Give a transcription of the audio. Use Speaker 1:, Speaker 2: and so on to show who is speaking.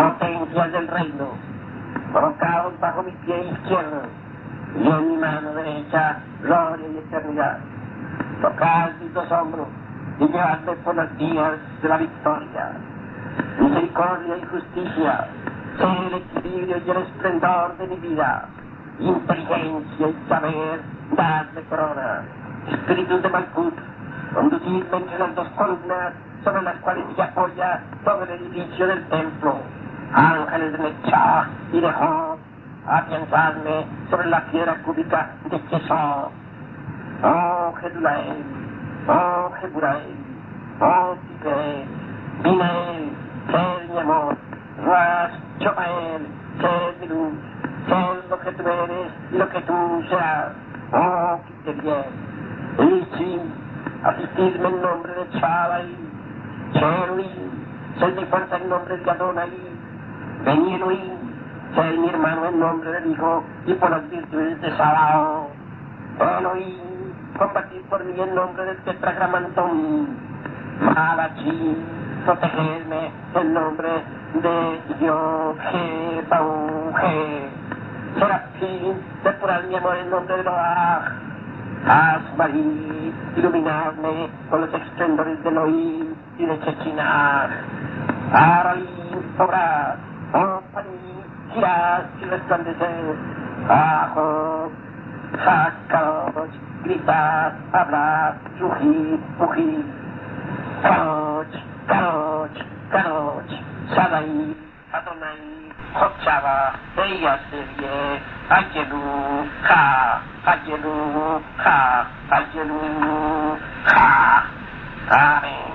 Speaker 1: potencias del reino, colocados bajo mi pie izquierdo y en mi mano derecha, gloria y eternidad. Tocad mis dos hombros y llevadme por las vías de la victoria. Misericordia y justicia, sé el equilibrio y el esplendor de mi vida. Inteligencia y saber, dadme corona. Espíritus de Malkut, conducidme entre las dos columnas sobre las cuales se apoya todo el edificio del templo. Ángeles de Mechá y de Job, afianzadme sobre la piedra cúbica de Queso. Oh, Jedulael, oh, Jeburael, oh, Tigre, Binael, ser mi amor, Ras, Chopael, ser mi luz, ser lo que tú eres y lo que tú serás. Oh, bien. Ichi, asistidme en nombre de Chabai, Cherui, ser mi fuerza en nombre de Adonai, Vení Elohim, ser mi hermano en nombre del Hijo y por las virtudes de Sabao. Elohim, combatir por mí en nombre del tetragramantón. Malachi, protegerme en nombre de Dios. Serafín, depurar mi amor en nombre de Loah. Haz, Marí, iluminarme con los esplendores de Elohim y de Chechinah. Aralí, obrar, oh, Paní, girar y resplandecer. Ajo, sacaros, gritar, hablar, rugir, mugir. Karoch, Karoch, Karoch, Sadai, Adonai, Hochava, Eya Serie, Ayelu, Ha, Ayelu, Ha, Ayelu, Ha. Amén.